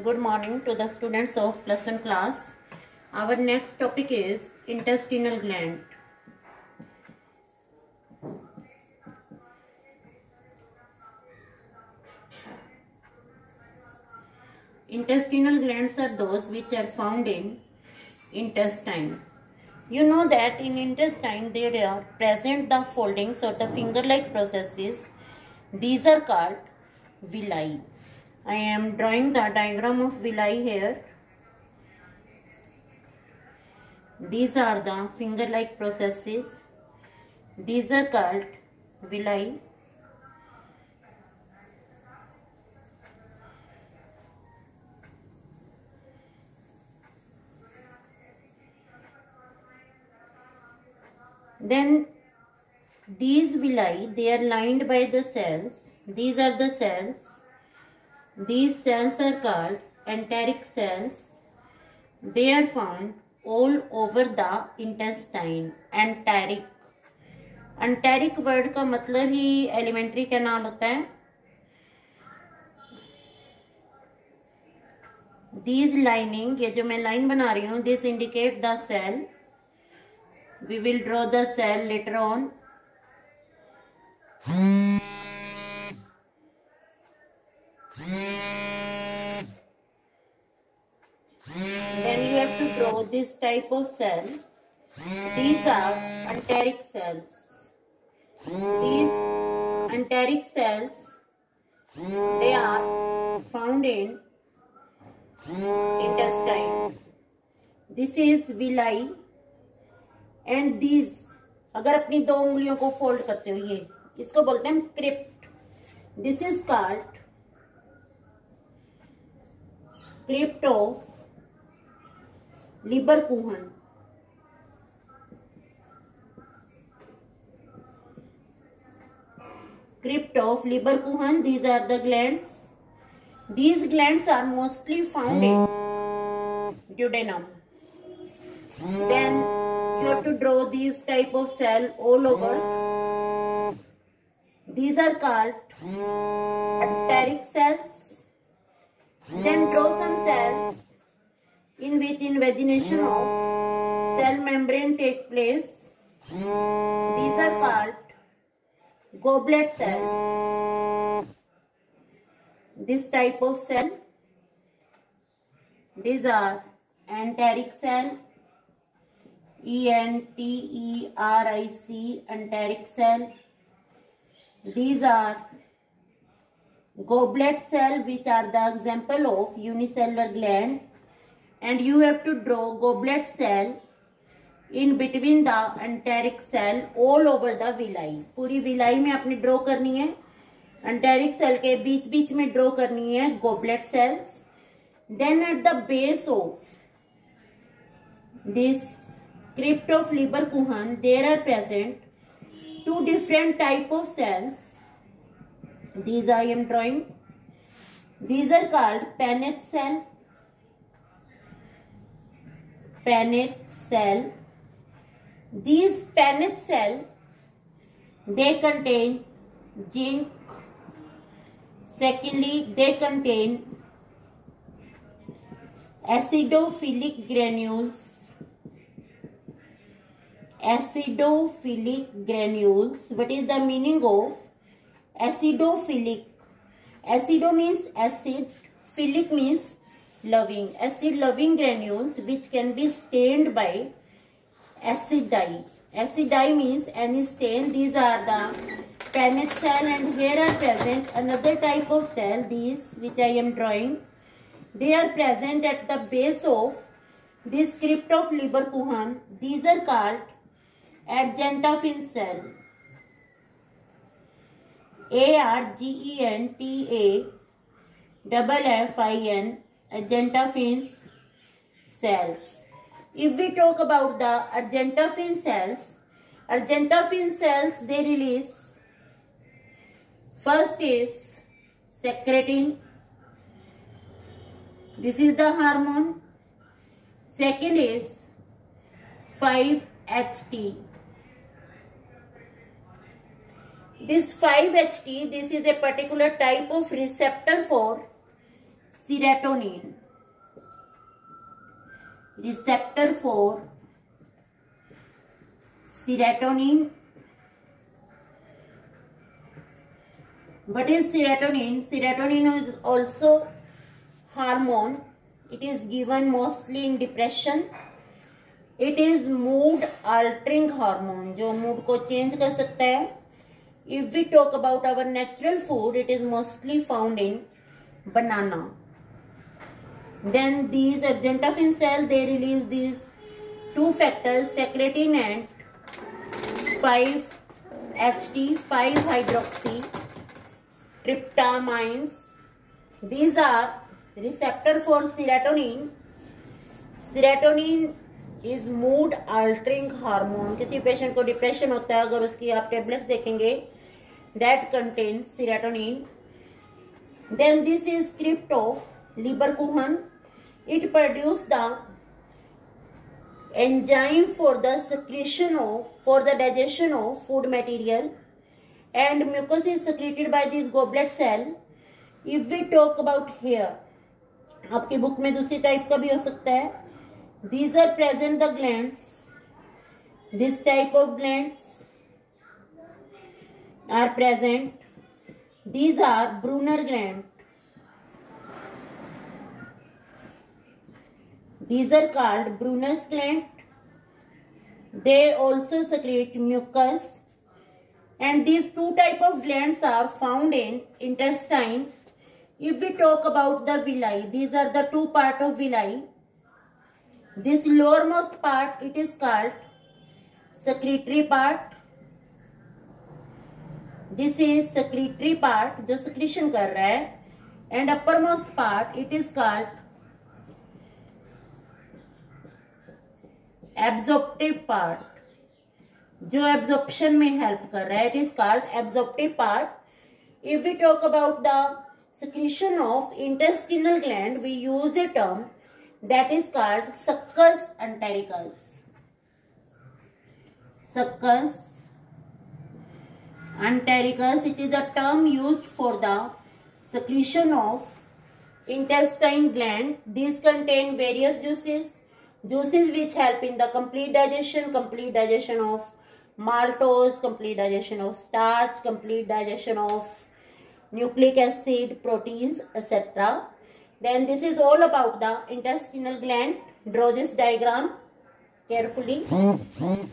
Good morning to the students of plus one class. Our next topic is intestinal gland. Intestinal glands are those which are found in intestine. You know that in intestine there are present the foldings or the finger-like processes. These are called villi. I am drawing the diagram of villi here. These are the finger-like processes. These are called villi. Then these villi, they are lined by the cells. These are the cells. These cells are called enteric cells. They are found all over the intestine. Enteric. Enteric word का मतलब ही elementary होता है these lining ये जो मैं line बना रही हूँ this indicate the cell we will draw the cell later on then you have to draw this type of cell these are enteric cells these enteric cells they are found in intestine this is villi and these अगर अपनी दो उंगलियों को fold करते हो ये इसको बोलते हैं crypt this is called crypt of Liverkuhan. Crypt of Liverkuhan. These are the glands. These glands are mostly found in duodenum. Then you have to draw these type of cell all over. These are called enteric cells. Then draw some cells in which invagination of cell membrane take place. These are called goblet cells. This type of cell these are enteric cell E N T E R I C enteric cell. These are goblet cell which are the example of unicellular gland and you have to draw goblet cell in between the enteric cell all over the villi. पूरी villi में आपने draw करनी है enteric cell के बीच बीच में draw करनी है goblet cells. Then at the base of this crypt of liver kuhan there are present two different type of cells these i am drawing these are called Paneth cell Paneth cell these Paneth cell they contain zinc secondly they contain acidophilic granules acidophilic granules. What is the meaning of acidophilic? Acido means acid, philic means loving. Acid loving granules which can be stained by acid dye. Acid dye means any stain. These are the Paneth cell and here are present another type of cell, these which I am drawing. They are present at the base of this crypt of liver kuhan. These are called argentafin cell. A R G E N T A double F I N argentafin cells. If we talk about the argentafin cells, argentafin cells they release first is secretin. This is the hormone. Second is 5-HT. This 5-HT, this is a particular type of receptor for serotonin receptor for serotonin what is serotonin serotonin is also hormone it is given mostly in depression it is mood altering hormone जो mood को change कर सकता है. If we talk about our natural food it is mostly found in banana then these argentophin cell they release these two factors secretin and 5 ht 5 hydroxy tryptamines. These are receptor for serotonin. Serotonin is mood altering hormone किसी patient को depression होता है अगर उसकी आप tablets देखेंगे that contain serotonin then this is crypt of Lieberkuhn it produce the enzyme for the secretion of for the digestion of food material and mucus is secreted by this goblet cell if we talk about hair आपकी book में दूसरी type का भी हो सकता है these are present the glands this type of glands are present these are Brunner gland these are called Brunner's gland they also secrete mucus and these two type of glands are found in intestine if we talk about the villi these are the two part of villi this lowermost part it is called secretory part this is secretory part जो secretion कर रहा है and uppermost part it is called absorptive part जो absorption में help कर रहा है it is called absorptive part if we talk about the secretion of intestinal gland we use a term that is called succus entericus succus entericus it is a term use for the secretion of intestine gland this contain various juices juices which help in the complete digestion complete digestion of maltose, complete digestion of starch, complete digestion of nucleic acid, proteins, etc. Then this is all about the intestinal gland. Draw this diagram carefully. Hmm, hmm.